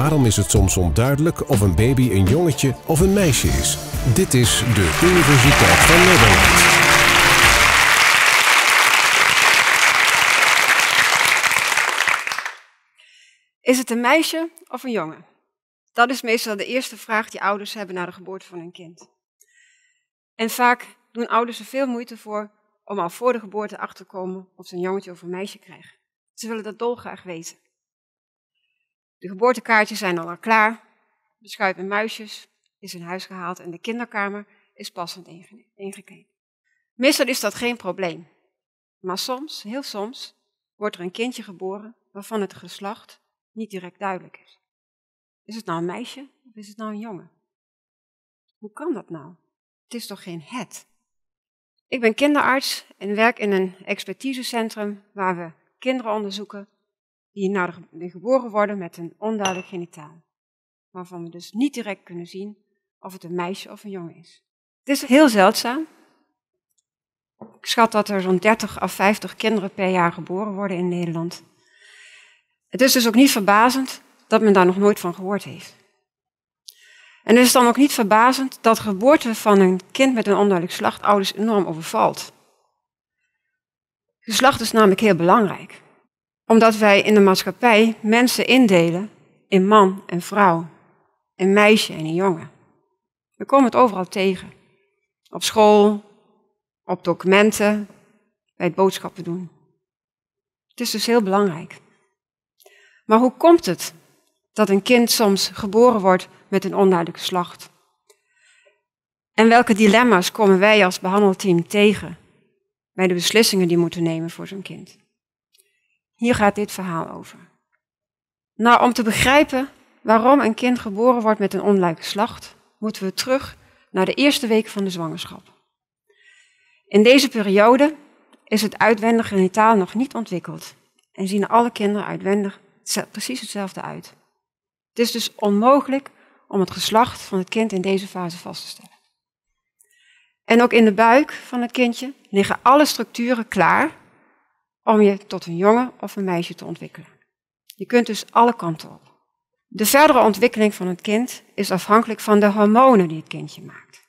Waarom is het soms onduidelijk of een baby een jongetje of een meisje is? Dit is de Universiteit van Nederland. Is het een meisje of een jongen? Dat is meestal de eerste vraag die ouders hebben na de geboorte van hun kind. En vaak doen ouders er veel moeite voor om al voor de geboorte achter te komen of ze een jongetje of een meisje krijgen. Ze willen dat dolgraag weten. De geboortekaartjes zijn al, klaar, de schuip en muisjes is in huis gehaald en de kinderkamer is passend ingekleed. Meestal is dat geen probleem. Maar soms, heel soms, wordt er een kindje geboren waarvan het geslacht niet direct duidelijk is. Is het nou een meisje of is het nou een jongen? Hoe kan dat nou? Het is toch geen het? Ik ben kinderarts en werk in een expertisecentrum waar we kinderen onderzoeken die, die geboren worden met een onduidelijk genitaal. Waarvan we dus niet direct kunnen zien of het een meisje of een jongen is. Het is heel zeldzaam. Ik schat dat er zo'n 30 of 50 kinderen per jaar geboren worden in Nederland. Het is dus ook niet verbazend dat men daar nog nooit van gehoord heeft. En het is dan ook niet verbazend dat geboorte van een kind met een onduidelijk slacht ouders enorm overvalt. Geslacht is namelijk heel belangrijk, omdat wij in de maatschappij mensen indelen in man en vrouw, in meisje en in jongen. We komen het overal tegen. Op school, op documenten, bij het boodschappen doen. Het is dus heel belangrijk. Maar hoe komt het dat een kind soms geboren wordt met een onduidelijke slacht? En welke dilemma's komen wij als behandelteam tegen bij de beslissingen die we moeten nemen voor zo'n kind? Hier gaat dit verhaal over. Nou, om te begrijpen waarom een kind geboren wordt met een onduidelijke slacht, moeten we terug naar de eerste week van de zwangerschap. In deze periode is het uitwendig genitaal nog niet ontwikkeld en zien alle kinderen uitwendig precies hetzelfde uit. Het is dus onmogelijk om het geslacht van het kind in deze fase vast te stellen. En ook in de buik van het kindje liggen alle structuren klaar om je tot een jongen of een meisje te ontwikkelen. Je kunt dus alle kanten op. De verdere ontwikkeling van het kind is afhankelijk van de hormonen die het kindje maakt.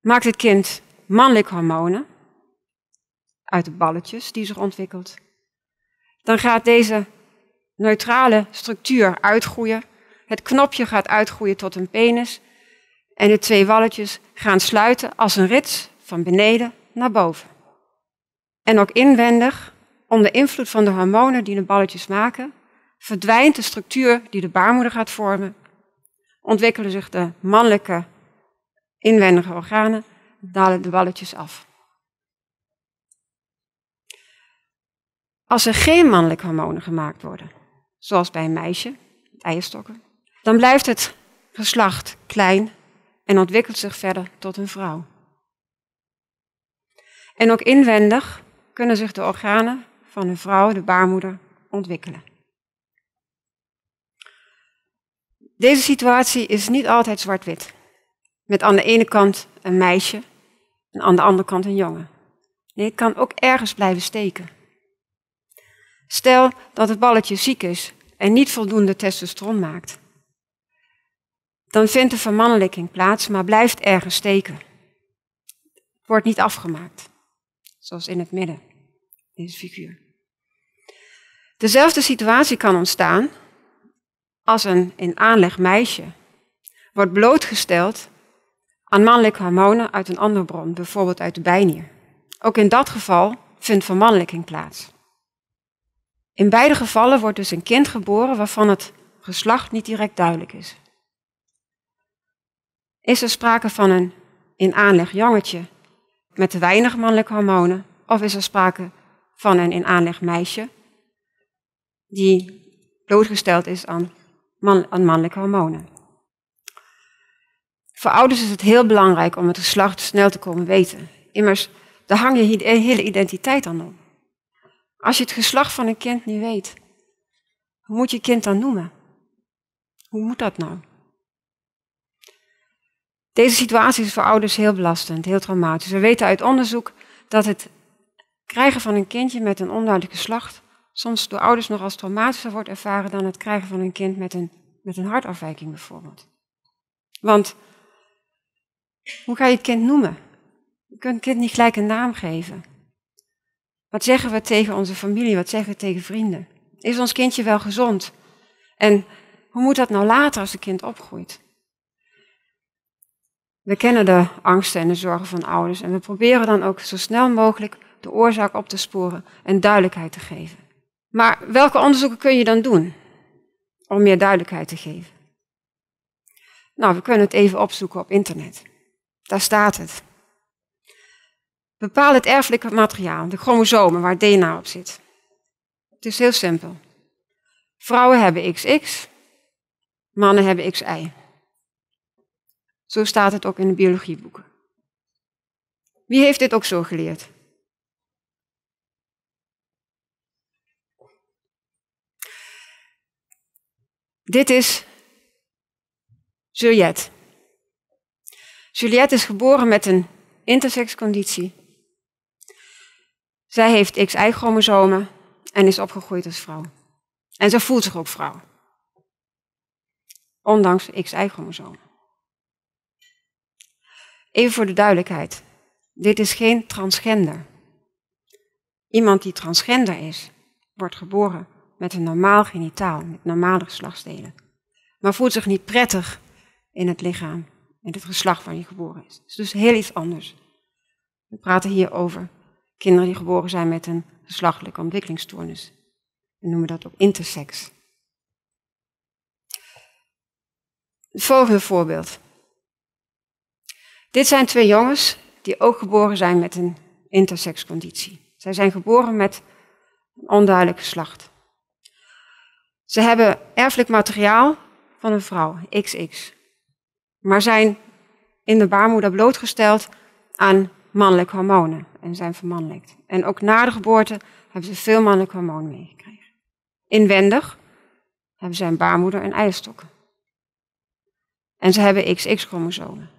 Maakt het kind mannelijke hormonen uit de balletjes die zich ontwikkelt, dan gaat deze neutrale structuur uitgroeien. Het knopje gaat uitgroeien tot een penis en de twee walletjes gaan sluiten als een rits van beneden naar boven. En ook inwendig, onder invloed van de hormonen die de balletjes maken, verdwijnt de structuur die de baarmoeder gaat vormen, ontwikkelen zich de mannelijke inwendige organen, dalen de balletjes af. Als er geen mannelijke hormonen gemaakt worden, zoals bij een meisje, eierstokken, dan blijft het geslacht klein en ontwikkelt zich verder tot een vrouw. En ook inwendig kunnen zich de organen van een vrouw, de baarmoeder, ontwikkelen. Deze situatie is niet altijd zwart-wit. Met aan de ene kant een meisje en aan de andere kant een jongen. Nee, het kan ook ergens blijven steken. Stel dat het balletje ziek is en niet voldoende testosteron maakt. Dan vindt de vermannelijking plaats, maar blijft ergens steken. Het wordt niet afgemaakt, zoals in het midden, figuur. Dezelfde situatie kan ontstaan als een in aanleg meisje wordt blootgesteld aan mannelijke hormonen uit een andere bron, bijvoorbeeld uit de bijnier. Ook in dat geval vindt vermannelijking plaats. In beide gevallen wordt dus een kind geboren waarvan het geslacht niet direct duidelijk is. Is er sprake van een in aanleg jongetje met te weinig mannelijke hormonen, of is er sprake van een in aanleg meisje die blootgesteld is aan, mannelijke hormonen? Voor ouders is het heel belangrijk om het geslacht snel te komen weten. Immers, daar hang je hele identiteit aan op. Als je het geslacht van een kind niet weet, hoe moet je kind dan noemen? Hoe moet dat nou? Deze situatie is voor ouders heel belastend, heel traumatisch. We weten uit onderzoek dat het krijgen van een kindje met een onduidelijk geslacht soms door ouders nog als traumatischer wordt ervaren dan het krijgen van een kind met een, met een hartafwijking bijvoorbeeld. Want hoe ga je het kind noemen? Je kunt het kind niet gelijk een naam geven. Wat zeggen we tegen onze familie? Wat zeggen we tegen vrienden? Is ons kindje wel gezond? En hoe moet dat nou later als het kind opgroeit? We kennen de angsten en de zorgen van ouders en we proberen dan ook zo snel mogelijk de oorzaak op te sporen en duidelijkheid te geven. Maar welke onderzoeken kun je dan doen om meer duidelijkheid te geven? Nou, we kunnen het even opzoeken op internet. Daar staat het. Bepaal het erfelijke materiaal, de chromosomen waar DNA op zit. Het is heel simpel. Vrouwen hebben XX, mannen hebben XY. Zo staat het ook in de biologieboeken. Wie heeft dit ook zo geleerd? Dit is Juliette. Juliette is geboren met een intersexconditie. Zij heeft XY-chromosomen en is opgegroeid als vrouw. En ze voelt zich ook vrouw. Ondanks XY-chromosomen. Even voor de duidelijkheid. Dit is geen transgender. Iemand die transgender is, wordt geboren met een normaal genitaal, met normale geslachtsdelen. Maar voelt zich niet prettig in het lichaam, in het geslacht waar hij geboren is. Het is dus heel iets anders. We praten hier over kinderen die geboren zijn met een geslachtelijke ontwikkelingsstoornis. We noemen dat ook intersex. Het volgende voorbeeld. Dit zijn twee jongens die ook geboren zijn met een intersexconditie. Zij zijn geboren met een onduidelijk geslacht. Ze hebben erfelijk materiaal van een vrouw, XX, maar zijn in de baarmoeder blootgesteld aan mannelijke hormonen en zijn vermannelijkt. En ook na de geboorte hebben ze veel mannelijke hormonen meegekregen. Inwendig hebben ze een baarmoeder en eierstokken. En ze hebben XX-chromosomen.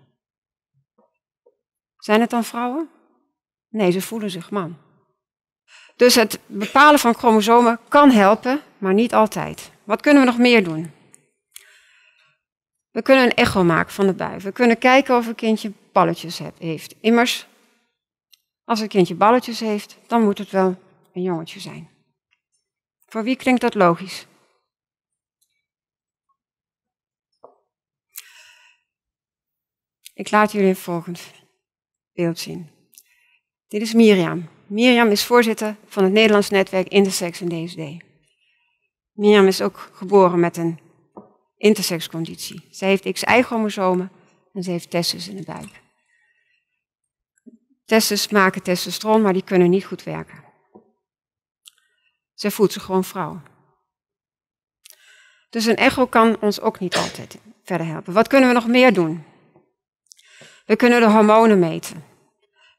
Zijn het dan vrouwen? Nee, ze voelen zich man. Dus het bepalen van chromosomen kan helpen, maar niet altijd. Wat kunnen we nog meer doen? We kunnen een echo maken van de bui. We kunnen kijken of een kindje balletjes heeft. Immers, als een kindje balletjes heeft, dan moet het wel een jongetje zijn. Voor wie klinkt dat logisch? Ik laat jullie een volgend beeld zien. Dit is Mirjam. Mirjam is voorzitter van het Nederlands netwerk Intersex en DSD. Mirjam is ook geboren met een intersexconditie. Zij heeft XY-chromosomen en ze heeft testes in de buik. Testes maken testosteron, maar die kunnen niet goed werken. Zij voelt zich gewoon vrouw. Dus een echo kan ons ook niet altijd verder helpen. Wat kunnen we nog meer doen? We kunnen de hormonen meten.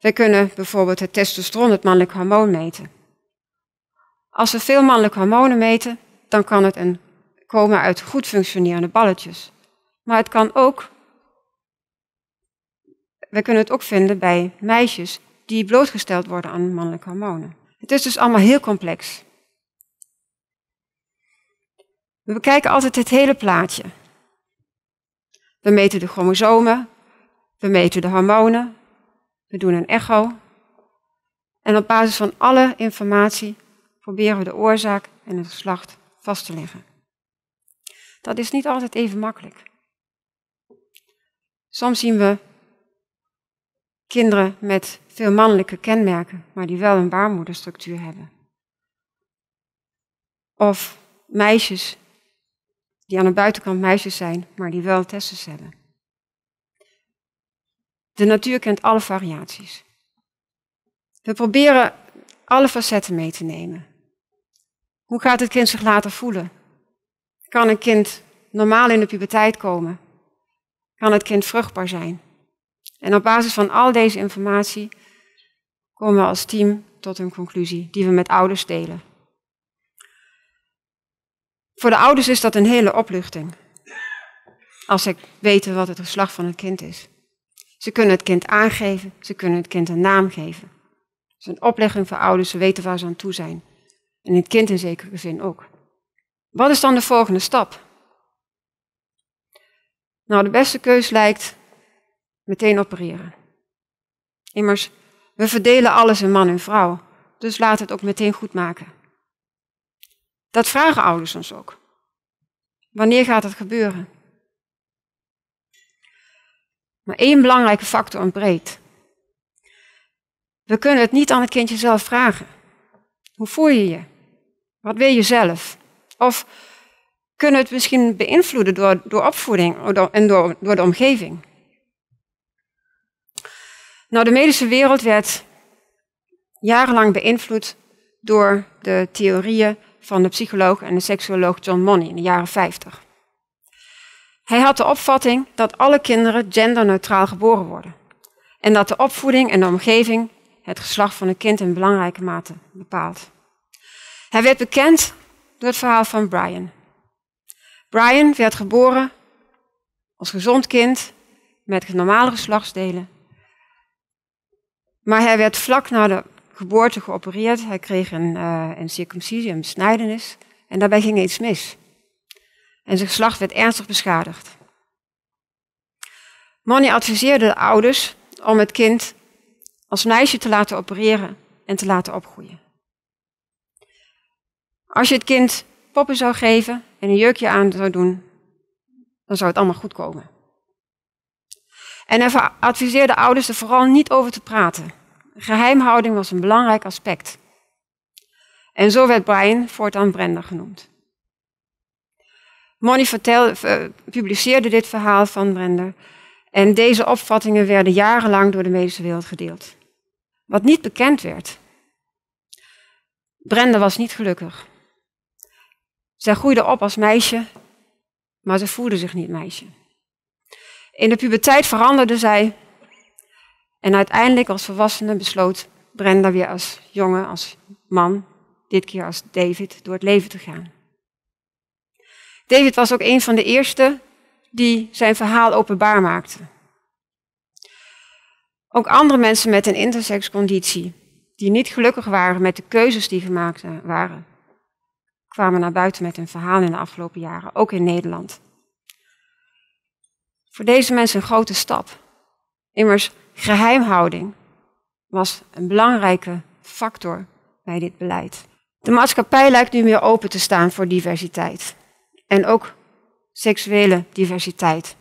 We kunnen bijvoorbeeld het testosteron, het mannelijk hormoon, meten. Als we veel mannelijke hormonen meten, dan kan het een, komen uit goed functionerende balletjes. Maar het kan ook, we kunnen het ook vinden bij meisjes die blootgesteld worden aan mannelijke hormonen. Het is dus allemaal heel complex. We bekijken altijd het hele plaatje. We meten de chromosomen, we meten de hormonen, we doen een echo. En op basis van alle informatie proberen we de oorzaak en het geslacht vast te leggen. Dat is niet altijd even makkelijk. Soms zien we kinderen met veel mannelijke kenmerken, maar die wel een baarmoederstructuur hebben. Of meisjes die aan de buitenkant meisjes zijn, maar die wel testes hebben. De natuur kent alle variaties. We proberen alle facetten mee te nemen. Hoe gaat het kind zich later voelen? Kan een kind normaal in de puberteit komen? Kan het kind vruchtbaar zijn? En op basis van al deze informatie komen we als team tot een conclusie die we met ouders delen. Voor de ouders is dat een hele opluchting. Als ze weten wat het geslacht van het kind is. Ze kunnen het kind aangeven, ze kunnen het kind een naam geven. Het is een oplegging voor ouders, ze weten waar ze aan toe zijn. En het kind in zekere zin ook. Wat is dan de volgende stap? Nou, de beste keus lijkt meteen opereren. Immers, we verdelen alles in man en vrouw, dus laat het ook meteen goed maken. Dat vragen ouders ons ook. Wanneer gaat dat gebeuren? Maar één belangrijke factor ontbreekt. We kunnen het niet aan het kindje zelf vragen. Hoe voel je je? Wat wil je zelf? Of kunnen het misschien beïnvloeden door, door opvoeding en door, door de omgeving? Nou, de medische wereld werd jarenlang beïnvloed door de theorieën van de psycholoog en de seksuoloog John Money in de jaren 50. Hij had de opvatting dat alle kinderen genderneutraal geboren worden en dat de opvoeding en de omgeving het geslacht van een kind in belangrijke mate bepaalt. Hij werd bekend door het verhaal van Brian. Brian werd geboren als gezond kind met normale geslachtsdelen. Maar hij werd vlak na de geboorte geopereerd. Hij kreeg een, uh, een circumcisie, een besnijdenis. En daarbij ging iets mis. En zijn geslacht werd ernstig beschadigd. Money adviseerde de ouders om het kind als meisje te laten opereren en te laten opgroeien. Als je het kind poppen zou geven en een jurkje aan zou doen, dan zou het allemaal goed komen. En hij adviseerde ouders er vooral niet over te praten. Geheimhouding was een belangrijk aspect. En zo werd Brian voortaan Brenda genoemd. Money vertel, publiceerde dit verhaal van Brenda en deze opvattingen werden jarenlang door de medische wereld gedeeld. Wat niet bekend werd. Brenda was niet gelukkig. Zij groeide op als meisje, maar ze voelde zich niet meisje. In de puberteit veranderde zij en uiteindelijk als volwassene besloot Brenda weer als jongen, als man, dit keer als David, door het leven te gaan. David was ook een van de eerste die zijn verhaal openbaar maakte. Ook andere mensen met een intersexconditie, die niet gelukkig waren met de keuzes die gemaakt waren, kwamen naar buiten met hun verhaal in de afgelopen jaren, ook in Nederland. Voor deze mensen een grote stap. Immers, geheimhouding was een belangrijke factor bij dit beleid. De maatschappij lijkt nu meer open te staan voor diversiteit. En ook seksuele diversiteit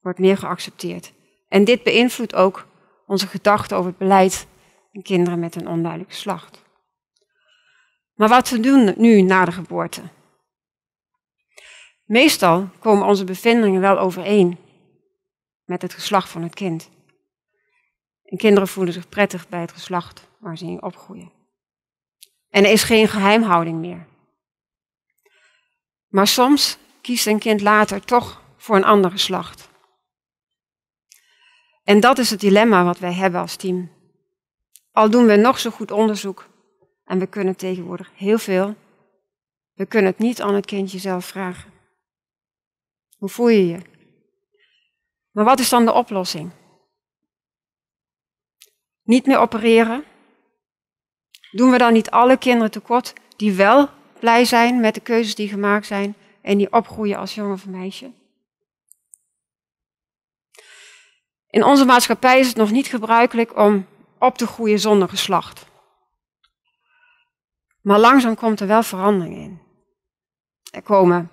wordt meer geaccepteerd. En dit beïnvloedt ook onze gedachten over het beleid in kinderen met een onduidelijk geslacht. Maar wat we doen nu na de geboorte? Meestal komen onze bevindingen wel overeen met het geslacht van het kind. En kinderen voelen zich prettig bij het geslacht waar ze in opgroeien. En er is geen geheimhouding meer. Maar soms kiest een kind later toch voor een ander geslacht. En dat is het dilemma wat wij hebben als team. Al doen we nog zo goed onderzoek, en we kunnen tegenwoordig heel veel, we kunnen het niet aan het kindje zelf vragen. Hoe voel je je? Maar wat is dan de oplossing? Niet meer opereren? Doen we dan niet alle kinderen tekort die wel blij zijn met de keuzes die gemaakt zijn en die opgroeien als jongen of meisje? In onze maatschappij is het nog niet gebruikelijk om op te groeien zonder geslacht. Maar langzaam komt er wel verandering in. Er komen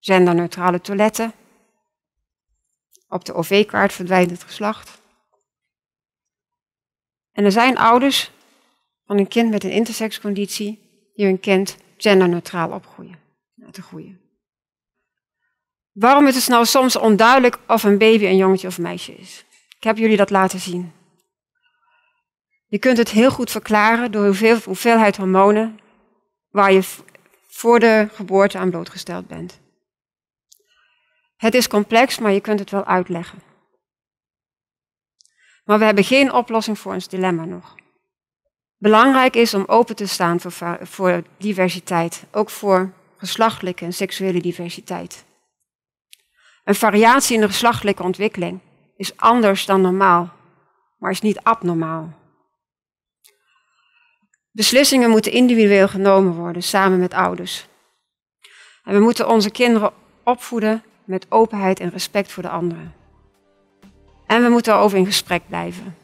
genderneutrale toiletten. Op de OV-kaart verdwijnt het geslacht. En er zijn ouders van een kind met een intersexconditie die hun kind genderneutraal opgroeien, laten groeien. Waarom is het nou soms onduidelijk of een baby een jongetje of meisje is? Ik heb jullie dat laten zien. Je kunt het heel goed verklaren door hoeveel, hoeveelheid hormonen waar je voor de geboorte aan blootgesteld bent. Het is complex, maar je kunt het wel uitleggen. Maar we hebben geen oplossing voor ons dilemma nog. Belangrijk is om open te staan voor, voor diversiteit, ook voor geslachtelijke en seksuele diversiteit. Een variatie in de geslachtelijke ontwikkeling is anders dan normaal, maar is niet abnormaal. Beslissingen moeten individueel genomen worden, samen met ouders. En we moeten onze kinderen opvoeden met openheid en respect voor de anderen. En we moeten erover in gesprek blijven.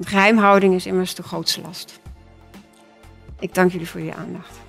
geheimhouding is immers de grootste last. Ik dank jullie voor jullie aandacht.